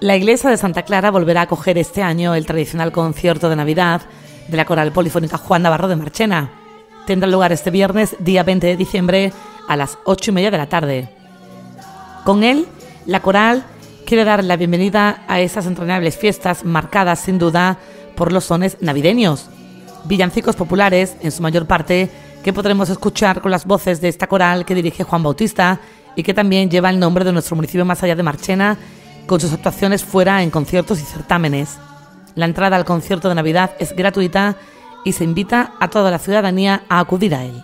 La iglesia de Santa Clara volverá a acoger este año el tradicional concierto de Navidad de la coral polifónica Juan Navarro de Marchena. Tendrá lugar este viernes, día 20 de diciembre, a las 8 y media de la tarde. Con él, la coral quiere dar la bienvenida a esas entrañables fiestas marcadas sin duda por los sones navideños. Villancicos populares, en su mayor parte, que podremos escuchar con las voces de esta coral que dirige Juan Bautista y que también lleva el nombre de nuestro municipio más allá de Marchena con sus actuaciones fuera en conciertos y certámenes. La entrada al concierto de Navidad es gratuita y se invita a toda la ciudadanía a acudir a él.